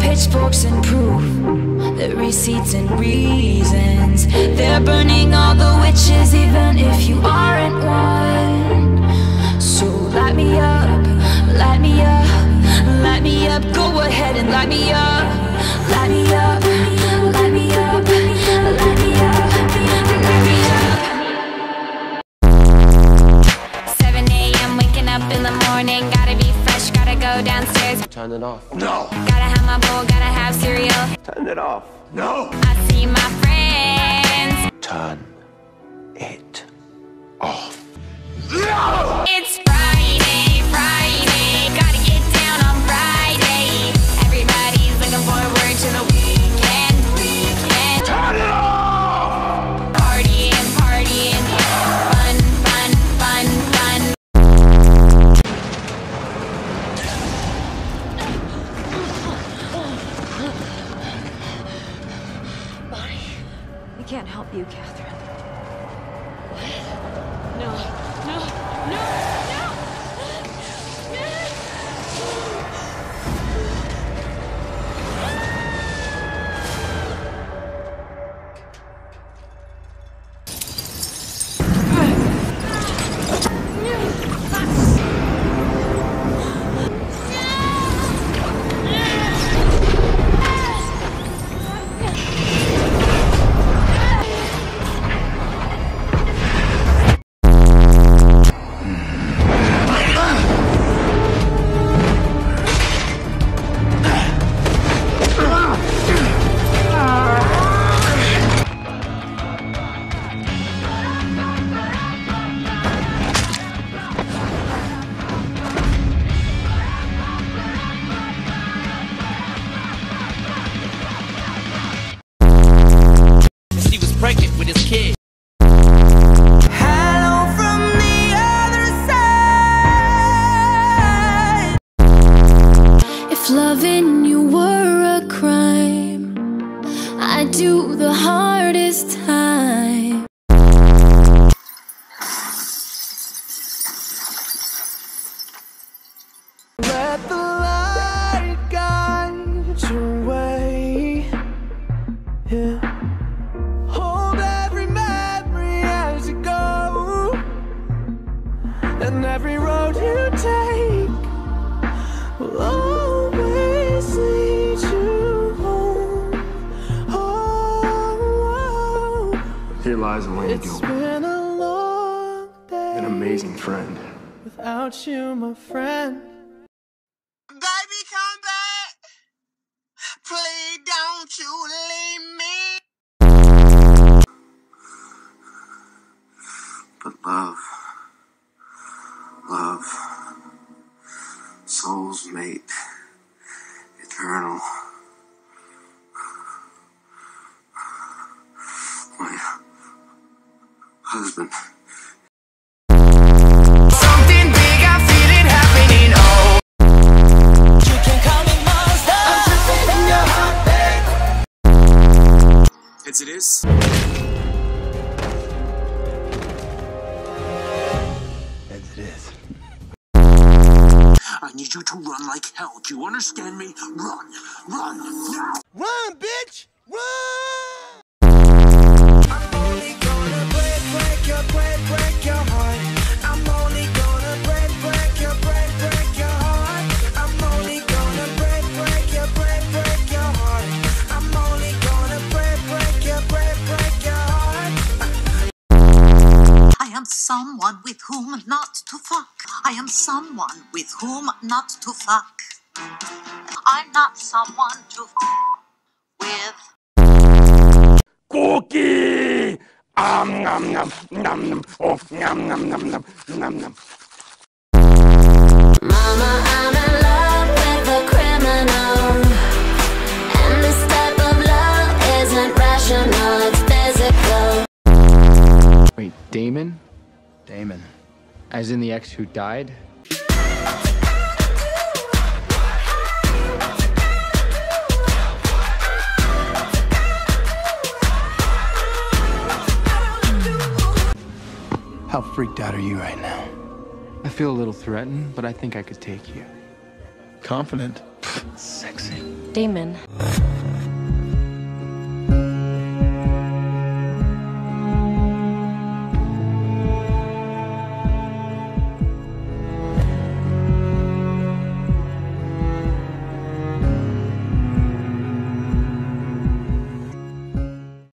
pitchforks and proof, the receipts and reasons. They're burning all the witches, even if you aren't one. So light me up, light me up, light me up. Go ahead and light me up, Turn it off. No! Gotta have my bowl, gotta have cereal. Turn it off. No! I pregnant with his kid. Hello from the other side. If loving lies Elena it's Gilbert, been a long day an amazing friend. without you, my friend. Baby, come back. Please don't you leave me. But love, love, soul's mate, eternal. My husband. Something I feel it happening. Oh, you can call me monster. I'm trapped in your heart, babe. It's it is. As it is. I need you to run like hell. Do you understand me? Run, run, now. Run, bitch! Run! Whom not to fuck. I am someone with whom not to fuck. I'm not someone to fuck with. Cookie! Um, nom, nom, nom, nom. Oh, nom, nom, nom, nom, nom, nom. Mama, I'm in love with a criminal. And this type of love isn't rational, it's physical. Wait, Damon? Damon. As in the ex who died? How freaked out are you right now? I feel a little threatened, but I think I could take you. Confident? Sexy. Damon.